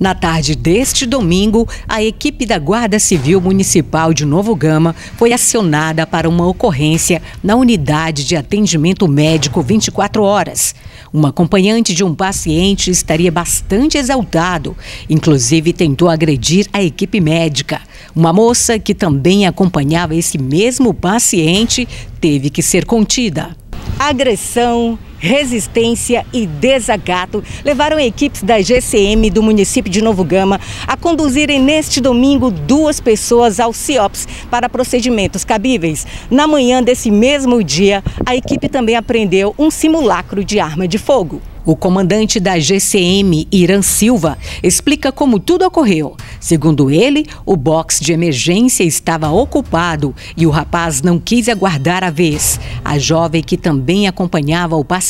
Na tarde deste domingo, a equipe da Guarda Civil Municipal de Novo Gama foi acionada para uma ocorrência na unidade de atendimento médico 24 horas. Um acompanhante de um paciente estaria bastante exaltado, inclusive tentou agredir a equipe médica. Uma moça que também acompanhava esse mesmo paciente teve que ser contida. Agressão, resistência e desagato levaram equipes da GCM do município de Novo Gama a conduzirem neste domingo duas pessoas ao CIOPS para procedimentos cabíveis. Na manhã desse mesmo dia, a equipe também apreendeu um simulacro de arma de fogo. O comandante da GCM, Irã Silva, explica como tudo ocorreu. Segundo ele, o box de emergência estava ocupado e o rapaz não quis aguardar a vez. A jovem que também acompanhava o paciente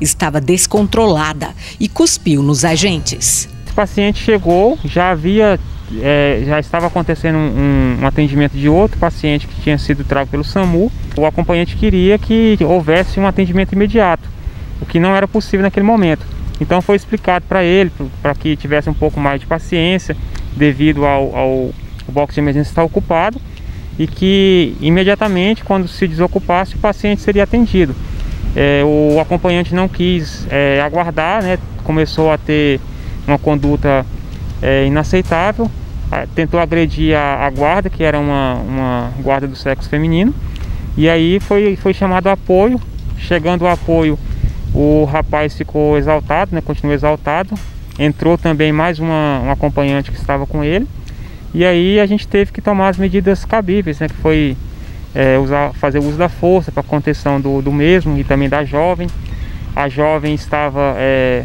estava descontrolada e cuspiu nos agentes. O paciente chegou, já havia é, já estava acontecendo um, um, atendimento de outro paciente que tinha sido trago pelo SAMU. O acompanhante queria que houvesse um atendimento imediato o que não era possível naquele momento. Então foi explicado para ele, para que tivesse um pouco mais de paciência, devido ao, ao box de emergência estar ocupado, e que imediatamente, quando se desocupasse, o paciente seria atendido. É, o acompanhante não quis é, aguardar, né, começou a ter uma conduta é, inaceitável, tentou agredir a, a, guarda, que era uma, uma guarda do sexo feminino, e aí foi, foi chamado apoio. Chegando o apoio, o rapaz ficou exaltado, né? Continuou exaltado. Entrou também mais uma, um acompanhante que estava com ele. E aí a gente teve que tomar as medidas cabíveis, né? Que foi é, usar, fazer uso da força para contenção do, do mesmo e também da jovem. A jovem estava é,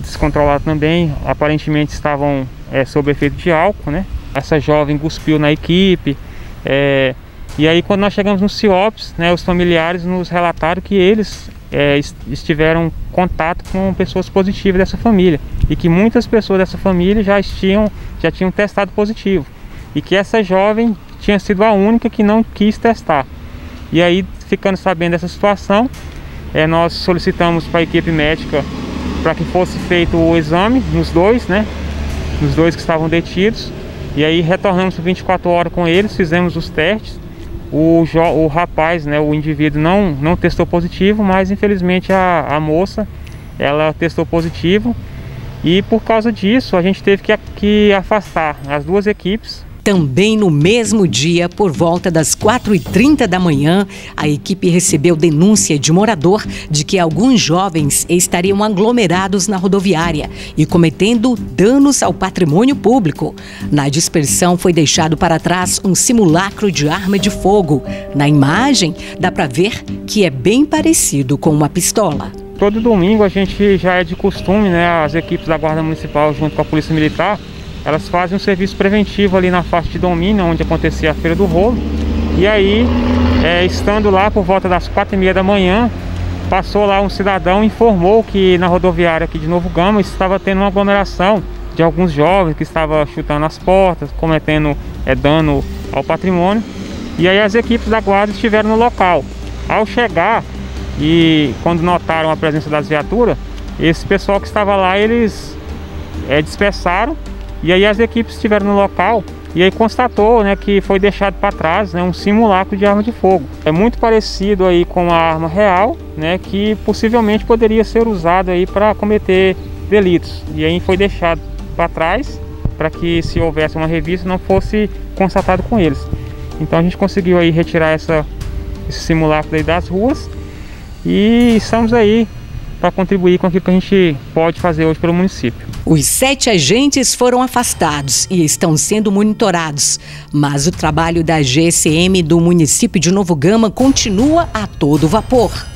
descontrolada também, aparentemente estavam é, sob efeito de álcool, né? Essa jovem cuspiu na equipe. É, e aí quando nós chegamos no CIOPS, né, os familiares nos relataram que eles é, estiveram em contato com pessoas positivas dessa família e que muitas pessoas dessa família já tinham, já tinham testado positivo e que essa jovem tinha sido a única que não quis testar. E aí, ficando sabendo dessa situação, é, nós solicitamos para a equipe médica para que fosse feito o exame nos dois, né? Nos dois que estavam detidos. E aí retornamos por 24 horas com eles, fizemos os testes o, o rapaz, né, o indivíduo não, não testou positivo, mas infelizmente a, a moça ela testou positivo e por causa disso a gente teve que, que afastar as duas equipes também no mesmo dia, por volta das 4h30 da manhã, a equipe recebeu denúncia de morador de que alguns jovens estariam aglomerados na rodoviária e cometendo danos ao patrimônio público. Na dispersão foi deixado para trás um simulacro de arma de fogo. Na imagem, dá para ver que é bem parecido com uma pistola. Todo domingo a gente já é de costume, né, as equipes da Guarda Municipal junto com a Polícia Militar, elas fazem um serviço preventivo ali na faixa de domínio, onde acontecia a Feira do Rolo. E aí, é, estando lá por volta das quatro e meia da manhã, passou lá um cidadão e informou que na rodoviária aqui de Novo Gama estava tendo uma aglomeração de alguns jovens que estavam chutando as portas, cometendo é, dano ao patrimônio. E aí as equipes da guarda estiveram no local. Ao chegar e quando notaram a presença das viaturas, esse pessoal que estava lá, eles é, dispersaram e aí as equipes estiveram no local e aí constatou né, que foi deixado para trás né, um simulacro de arma de fogo. É muito parecido aí com a arma real, né, que possivelmente poderia ser usado aí para cometer delitos. E aí foi deixado para trás para que se houvesse uma revista não fosse constatado com eles. Então a gente conseguiu aí retirar essa, esse simulacro das ruas e estamos aí para contribuir com aquilo que a gente pode fazer hoje pelo município. Os sete agentes foram afastados e estão sendo monitorados, mas o trabalho da GSM do município de Novo Gama continua a todo vapor.